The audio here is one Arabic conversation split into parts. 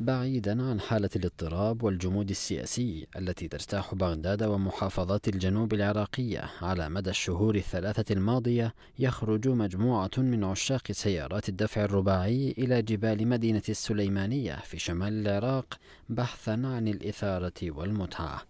بعيدا عن حالة الاضطراب والجمود السياسي التي تجتاح بغداد ومحافظات الجنوب العراقية على مدى الشهور الثلاثة الماضية يخرج مجموعة من عشاق سيارات الدفع الرباعي إلى جبال مدينة السليمانية في شمال العراق بحثا عن الإثارة والمتعة.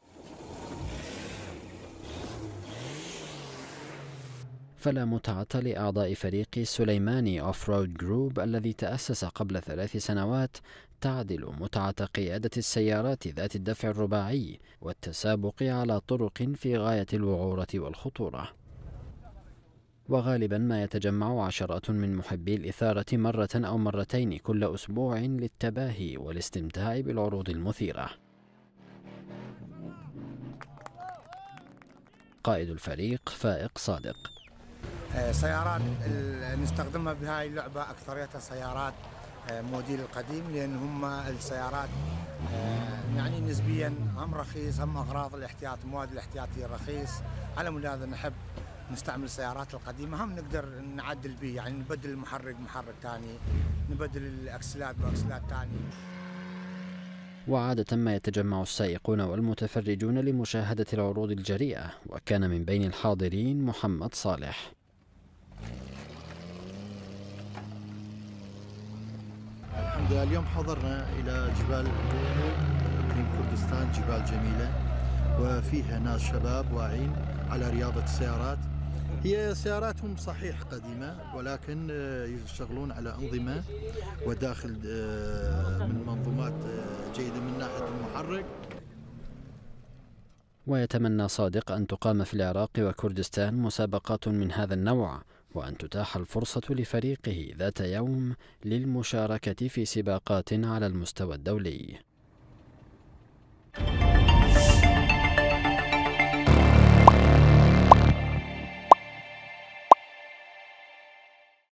فلا متعة لأعضاء فريق سليماني أوف رود جروب الذي تأسس قبل ثلاث سنوات تعدل متعة قيادة السيارات ذات الدفع الرباعي والتسابق على طرق في غاية الوعورة والخطورة. وغالبا ما يتجمع عشرات من محبي الإثارة مرة أو مرتين كل أسبوع للتباهي والاستمتاع بالعروض المثيرة. قائد الفريق فائق صادق سيارات نستخدمها بهاي اللعبة أكثريتها سيارات آه، موديل القديم لأن هم السيارات آه، يعني نسبيا هم رخيص هم أغراض الاحتياط المواد الاحتياطية رخيص. على مود نحب نستعمل السيارات القديمة هم نقدر نعدل به يعني نبدل المحرك محرك ثاني نبدل الأكسلات بأكسلات ثاني وعادة ما يتجمع السائقون والمتفرجون لمشاهدة العروض الجريئة وكان من بين الحاضرين محمد صالح. اليوم حضرنا إلى جبال اقليم كردستان جبال جميلة وفيها ناس شباب واعين على رياضة السيارات. هي سياراتهم صحيح قديمة ولكن آه، يشتغلون على أنظمة وداخل آه، من منظومات آه، جيدة من ناحية المحرك. ويتمنى صادق أن تقام في العراق وكردستان مسابقات من هذا النوع. وأن تتاح الفرصة لفريقه ذات يوم للمشاركة في سباقات على المستوى الدولي.